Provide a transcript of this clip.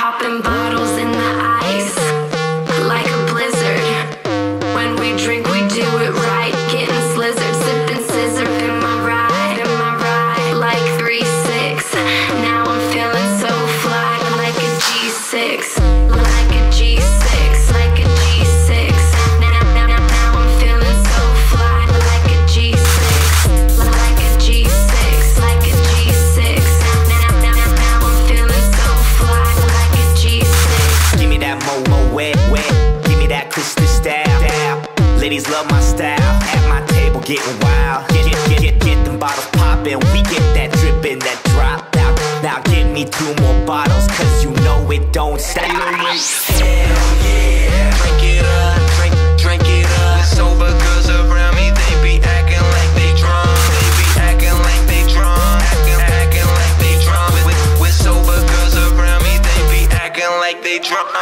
Bottles in the ice like a blizzard. When we drink, we do it right. Getting sipping scissor. Like three six. Now I'm feeling so fly, like a G6, like Ladies love my style. At my table getting wild. Get get get get, get them bottles poppin'. We get that drippin', that drop out. Now give me two more bottles, cause you know it don't stop. Hell yeah, drink it up, drink, drink it up. Sober girls around me, they be acting like they drunk. They be acting like they drunk, acting, acting like they drunk. With, with sober girls around me, they be acting like they drunk.